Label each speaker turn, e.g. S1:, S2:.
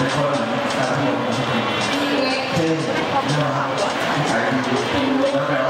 S1: เป็นคนการทั้งหมดเท่น่ารัดีแวแปลว่า